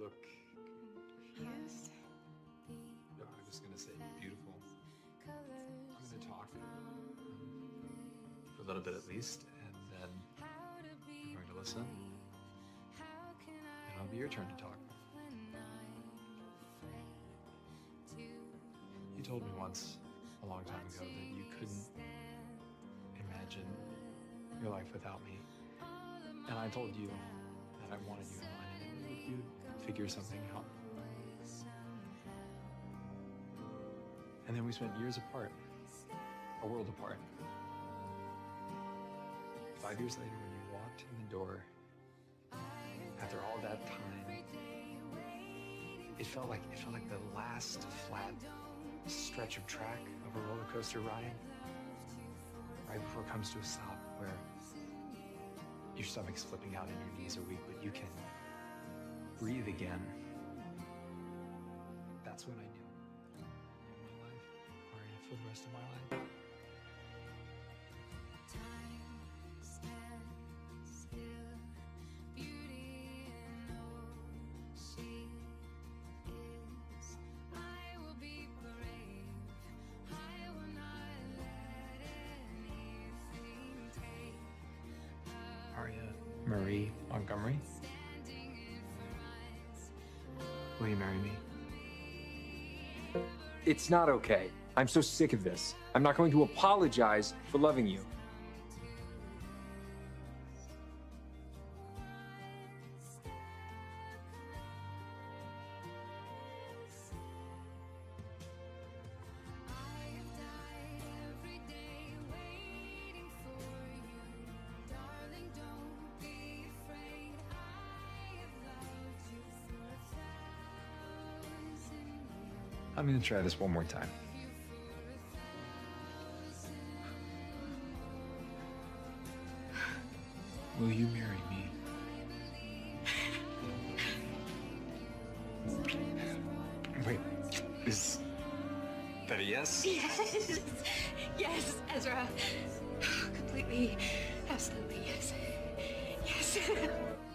look. Confused? No, I'm just gonna say beautiful. I'm gonna talk um, for a little bit at least, and then you're going to listen, and it'll be your turn to talk. You told me once, a long time ago, that you couldn't imagine your life without me. And I told you that I wanted you you'd figure something out. And then we spent years apart, a world apart. Five years later, when you walked in the door, after all that time, it felt like it felt like the last flat stretch of track of a roller coaster ride, right before it comes to a stop, where your stomach's flipping out and your knees are weak, but you can breathe again. That's when I knew my life, Aria, for the rest of my life. I will be brave. I will not let anything take Aria Marie Montgomery. Will you marry me? It's not okay. I'm so sick of this. I'm not going to apologize for loving you. I'm gonna try this one more time. Will you marry me? Wait, is that a yes? Yes. Yes, Ezra. Completely. Absolutely, yes. Yes.